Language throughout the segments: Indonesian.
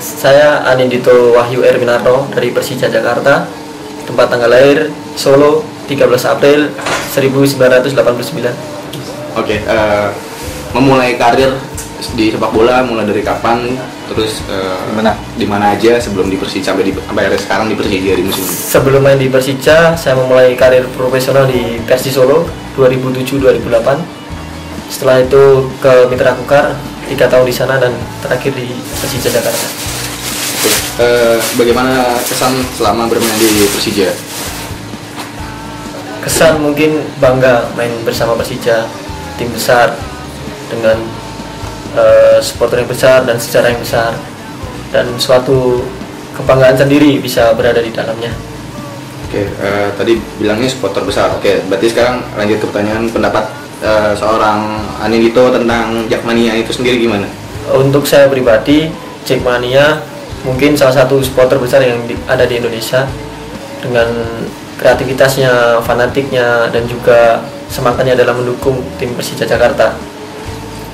Saya Anindito Wahyu Erwinarto dari Persija Jakarta. Tempat tanggal lahir Solo 13 April 1989. Oke, eh, memulai karir di sepak bola mulai dari kapan? Terus eh, Di mana? Di mana aja sebelum di Persija sampai di sampai sekarang di Persija di musim ini? Sebelum main di Persija, saya memulai karir profesional di Persis Solo 2007-2008. Setelah itu ke Mitra Kukar, tiga tahun di sana dan terakhir di Persija Jakarta. Oke, eh, bagaimana kesan selama bermain di Persija? Kesan mungkin bangga main bersama Persija, tim besar dengan eh, supporter yang besar dan sejarah yang besar dan suatu kebanggaan sendiri bisa berada di dalamnya. Oke, eh, tadi bilangnya supporter besar. Oke, berarti sekarang lanjut ke pertanyaan pendapat eh, seorang Anindito tentang Jakmania itu sendiri gimana? Untuk saya pribadi, Jackmania mungkin salah satu supporter besar yang di- ada di Indonesia dengan kreativitasnya, fanatiknya, dan juga semangatnya dalam mendukung tim Persija Jakarta.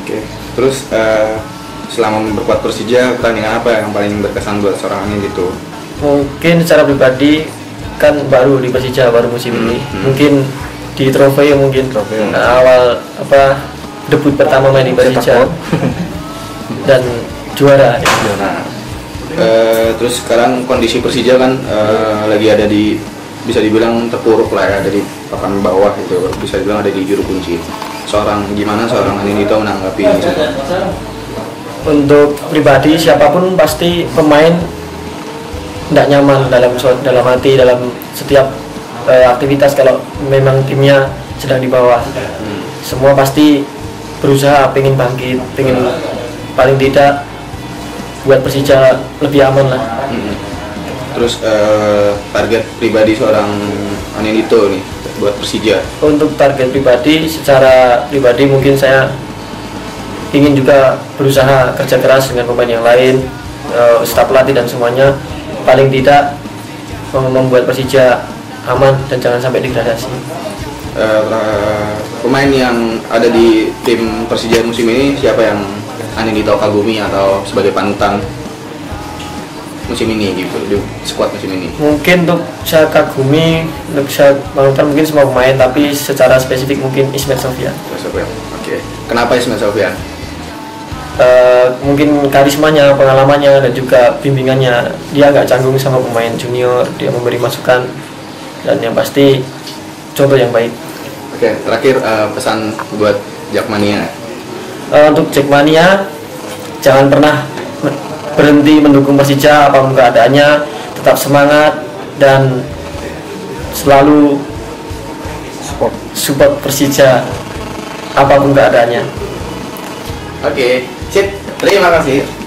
Oke, terus eh, selama memperkuat Persija pertandingan apa yang paling berkesan buat seorang Anindito? Mungkin secara pribadi kan baru di Persija baru musim ini, hmm. mungkin di trofeo mungkin Trofeo. Nah, awal apa debut pertama main di Persija dan juara. Nah, eh, terus sekarang kondisi Persija kan eh, lagi ada di bisa dibilang terpuruk lah ya, ada di papan bawah gitu, bisa dibilang ada di juru kunci. Seorang gimana seorang Anindito menanggapi ini semua? untuk pribadi siapa pun pasti pemain tidak nyaman dalam dalam hati dalam setiap eh, aktivitas kalau memang timnya sedang di bawah semua pasti berusaha pengen bangkit pengen paling tidak buat Persija lebih aman lah Mm-mm. Terus eh, target pribadi seorang Anindito nih buat Persija. untuk target pribadi secara pribadi mungkin saya ingin juga berusaha kerja keras dengan pemain yang lain eh, staf pelatih dan semuanya paling tidak mem- membuat Persija aman dan jangan sampai degradasi eh, pemain yang ada di tim Persija musim ini siapa yang Anindito kagumi atau sebagai panutan musim ini gitu di squad musim ini? mungkin untuk saya kagumi untuk saya panutan mungkin semua pemain tapi secara spesifik mungkin Ismail Sofyan Sofian. Oke. Kenapa Ismail Sofian? Eh, mungkin karismanya, pengalamannya dan juga bimbingannya dia nggak canggung sama pemain junior dia memberi masukan dan yang pasti contoh yang baik Oke, terakhir eh, pesan buat Jakmania. Eh, untuk Jackmania jangan pernah berhenti mendukung Persija apa pun keadaannya tetap semangat dan selalu Sport. support Persija apa pun keadaannya Oke, sip. Terima kasih.